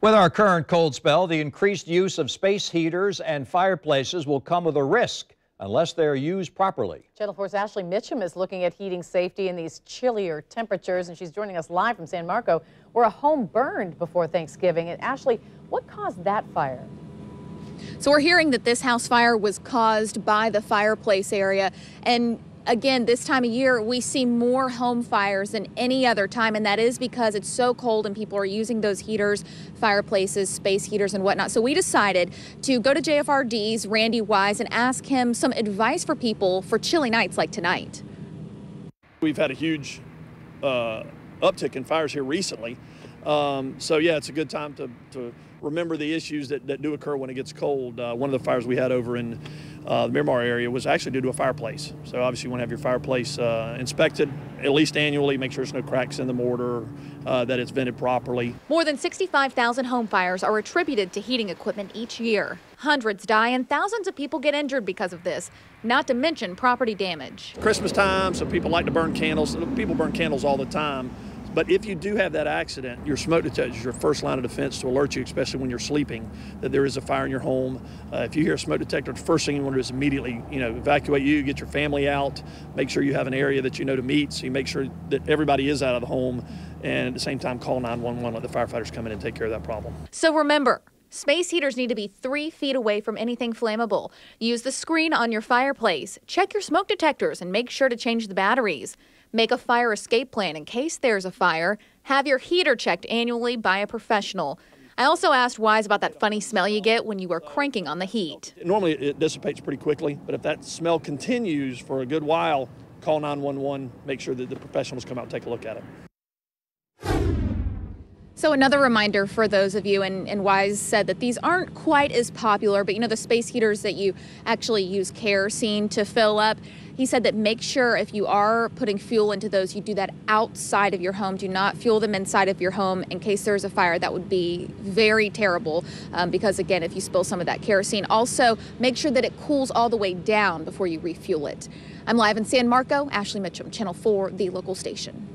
With our current cold spell, the increased use of space heaters and fireplaces will come with a risk unless they're used properly. Channel 4's Ashley Mitchem is looking at heating safety in these chillier temperatures, and she's joining us live from San Marco, where a home burned before Thanksgiving. And Ashley, what caused that fire? So we're hearing that this house fire was caused by the fireplace area, and again, this time of year, we see more home fires than any other time, and that is because it's so cold and people are using those heaters, fireplaces, space heaters, and whatnot. So we decided to go to JFRD's Randy Wise and ask him some advice for people for chilly nights like tonight. We've had a huge uh, uptick in fires here recently. Um, so yeah, it's a good time to, to remember the issues that, that do occur when it gets cold. Uh, one of the fires we had over in uh, the Miramar area was actually due to a fireplace. So obviously you want to have your fireplace uh, inspected at least annually, make sure there's no cracks in the mortar, uh, that it's vented properly. More than 65,000 home fires are attributed to heating equipment each year. Hundreds die and thousands of people get injured because of this, not to mention property damage. Christmas time, so people like to burn candles. People burn candles all the time. But if you do have that accident, your smoke detector is your first line of defense to alert you, especially when you're sleeping, that there is a fire in your home. Uh, if you hear a smoke detector, the first thing you want to do is immediately, you know, evacuate you, get your family out, make sure you have an area that you know to meet, so you make sure that everybody is out of the home, and at the same time call 911, let the firefighters come in and take care of that problem. So remember, Space heaters need to be three feet away from anything flammable. Use the screen on your fireplace. Check your smoke detectors and make sure to change the batteries. Make a fire escape plan in case there's a fire. Have your heater checked annually by a professional. I also asked Wise about that funny smell you get when you are cranking on the heat. Normally it dissipates pretty quickly, but if that smell continues for a good while, call 911, make sure that the professionals come out and take a look at it. So another reminder for those of you, and, and, Wise said that these aren't quite as popular, but you know the space heaters that you actually use kerosene to fill up. He said that make sure if you are putting fuel into those, you do that outside of your home. Do not fuel them inside of your home in case there's a fire. That would be very terrible um, because again, if you spill some of that kerosene, also make sure that it cools all the way down before you refuel it. I'm live in San Marco. Ashley Mitchem, Channel 4, the local station.